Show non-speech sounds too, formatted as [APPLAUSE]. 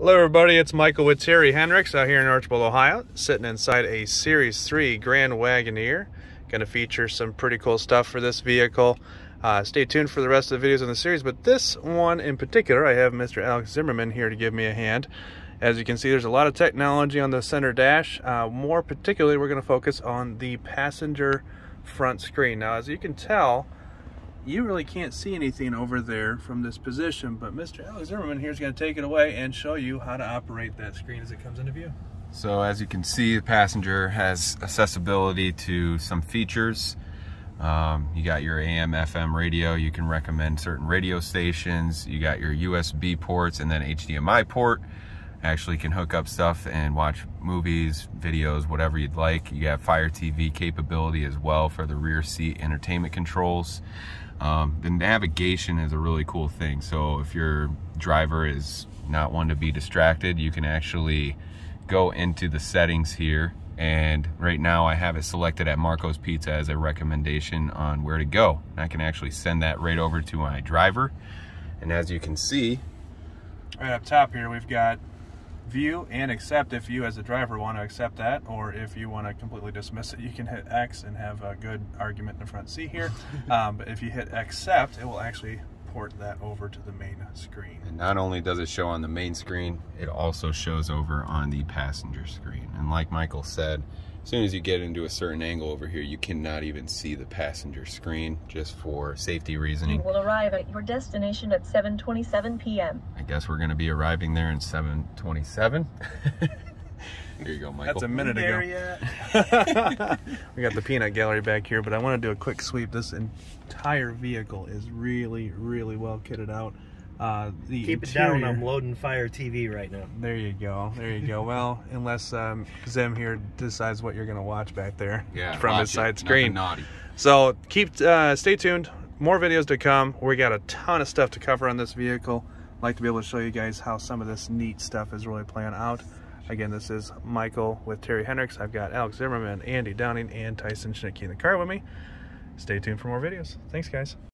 Hello everybody, it's Michael with Terry Henricks out here in Archbold, Ohio, sitting inside a Series 3 Grand Wagoneer. Going to feature some pretty cool stuff for this vehicle. Uh, stay tuned for the rest of the videos in the series, but this one in particular, I have Mr. Alex Zimmerman here to give me a hand. As you can see, there's a lot of technology on the center dash. Uh, more particularly, we're going to focus on the passenger front screen. Now, as you can tell, you really can't see anything over there from this position, but Mr. Alex Zimmerman here is going to take it away and show you how to operate that screen as it comes into view. So as you can see, the passenger has accessibility to some features. Um, you got your AM, FM radio. You can recommend certain radio stations. You got your USB ports and then HDMI port. Actually can hook up stuff and watch movies, videos, whatever you'd like. You got Fire TV capability as well for the rear seat entertainment controls. Um, the navigation is a really cool thing. So if your driver is not one to be distracted, you can actually go into the settings here. And right now I have it selected at Marco's Pizza as a recommendation on where to go. And I can actually send that right over to my driver. And as you can see, right up top here, we've got view and accept if you as a driver want to accept that or if you want to completely dismiss it you can hit X and have a good argument in the front seat here. [LAUGHS] Um, but if you hit accept it will actually port that over to the main screen. And not only does it show on the main screen it also shows over on the passenger screen. And like Michael said as soon as you get into a certain angle over here, you cannot even see the passenger screen just for safety reasoning. You will arrive at your destination at 7.27 p.m. I guess we're going to be arriving there in 7.27. [LAUGHS] Here you go, Michael. That's a minute ago. [LAUGHS] we got the peanut gallery back here, but I want to do a quick sweep. This entire vehicle is really, really well kitted out. Uh, the Keep interior, it down. I'm loading Fire TV right now. There you go. There you go. well, unless um, Zim here decides what you're going to watch back there yeah, [LAUGHS] from his side it. screen. Naughty. So keep uh, stay tuned. More videos to come. We got a ton of stuff to cover on this vehicle. I'd like to be able to show you guys how some of this neat stuff is really playing out. Again, this is Michael with Terry Henricks. I've got Alex Zimmerman, Andy Downing, and Tyson Schnittke in the car with me. Stay tuned for more videos. Thanks, guys.